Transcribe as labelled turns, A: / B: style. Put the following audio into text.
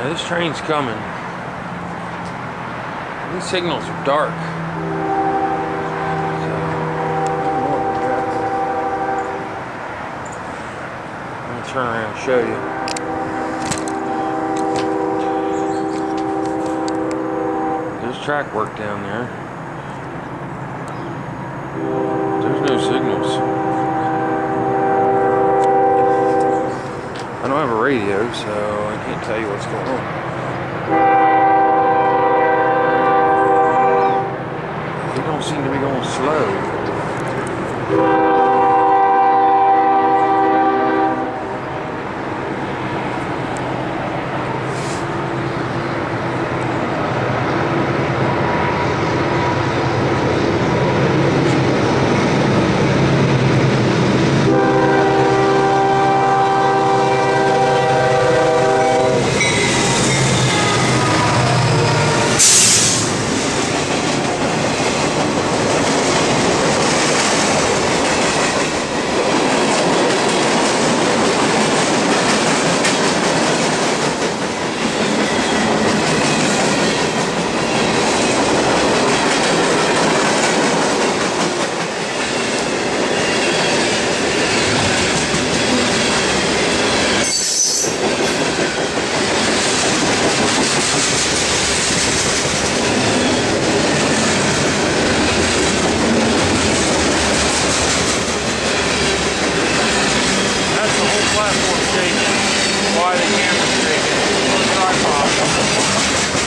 A: Yeah, this train's coming. These signals are dark. I'm gonna turn around and show you. There's track work down there. There's no signals. I don't have a radio, so I can't tell you what's going on. Platform shaking. Why the camera's shaking. The tripod.